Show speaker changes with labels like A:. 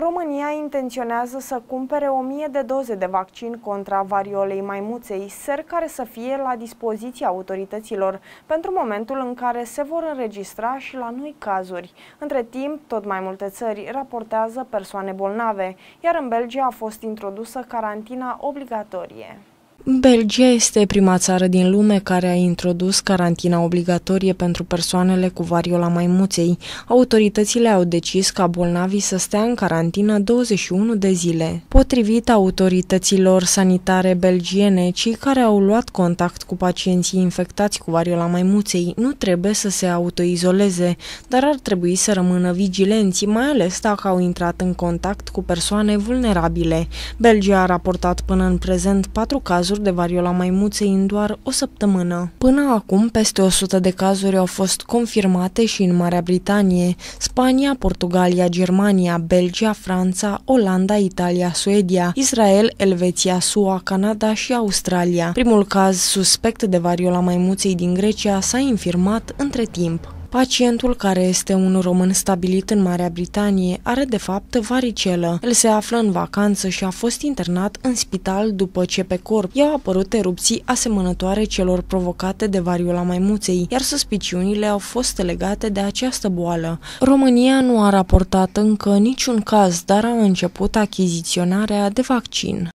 A: România intenționează să cumpere 1000 de doze de vaccin contra variolei maimuței, ser care să fie la dispoziția autorităților pentru momentul în care se vor înregistra și la noi cazuri. Între timp, tot mai multe țări raportează persoane bolnave, iar în Belgia a fost introdusă carantina obligatorie.
B: Belgia este prima țară din lume care a introdus carantina obligatorie pentru persoanele cu variola maimuței. Autoritățile au decis ca bolnavii să stea în carantină 21 de zile. Potrivit autorităților sanitare belgiene, cei care au luat contact cu pacienții infectați cu variola maimuței nu trebuie să se autoizoleze, dar ar trebui să rămână vigilenți, mai ales dacă au intrat în contact cu persoane vulnerabile. Belgia a raportat până în prezent patru cazuri cazuri de variola maimuței în doar o săptămână. Până acum, peste 100 de cazuri au fost confirmate și în Marea Britanie, Spania, Portugalia, Germania, Belgia, Franța, Olanda, Italia, Suedia, Israel, Elveția, SUA, Canada și Australia. Primul caz suspect de variola maimuței din Grecia s-a infirmat între timp. Pacientul, care este un român stabilit în Marea Britanie, are de fapt varicelă. El se află în vacanță și a fost internat în spital după ce pe corp i-au apărut erupții asemănătoare celor provocate de variola maimuței, iar suspiciunile au fost legate de această boală. România nu a raportat încă niciun caz, dar a început achiziționarea de vaccin.